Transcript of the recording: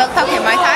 Ela vai